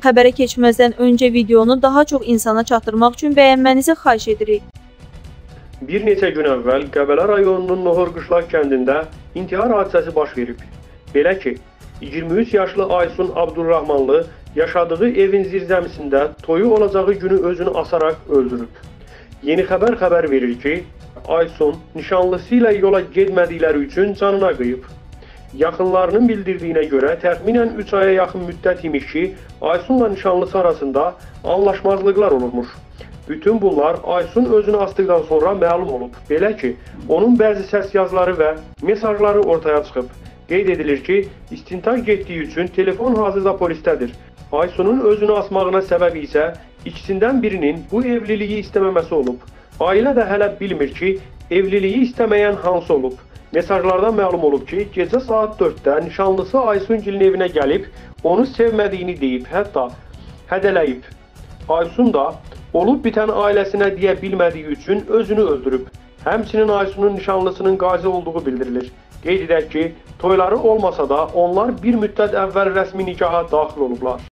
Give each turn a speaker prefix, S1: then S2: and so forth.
S1: Xəbərə keçməzdən öncə videonu daha çox insana çatdırmaq üçün bəyənmənizi xahiş edirik.
S2: Bir neçə gün əvvəl Qəbələ rayonunun Nohur Qışlaq kəndində intihar hadisəsi baş verib. Belə ki, 23 yaşlı Aysun Abdurrahmanlı yaşadığı evin zirzəmisində toyu olacağı günü özünü asaraq öldürüb. Yeni xəbər xəbər verir ki, Aysun nişanlısı ilə yola getmədikləri üçün canına qıyıb. Yaxınlarının bildirdiyinə görə təxminən 3 aya yaxın müddət imiş ki, Aysunla nişanlısı arasında anlaşmazlıqlar olurmuş. Bütün bunlar Aysun özünü asdıqdan sonra məlum olub. Belə ki, onun bəzi səs yazıları və mesajları ortaya çıxıb. Qeyd edilir ki, istintaq getdiyi üçün telefon hazırda polisdədir. Aysunun özünü asmağına səbəb isə ikisindən birinin bu evliliyi istəməməsi olub. Ailə də hələ bilmir ki, evliliyi istəməyən hansı olub. Mesajlardan məlum olub ki, gecə saat 4-də nişanlısı Aysungilin evinə gəlib, onu sevmədiyini deyib, hətta hədələyib. Aysun da olub bitən ailəsinə deyə bilmədiyi üçün özünü öldürüb. Həmçinin Aysunun nişanlısının qazi olduğu bildirilir. Qeyd edək ki, toyları olmasa da onlar bir müddət əvvəl rəsmi nikaha daxil olublar.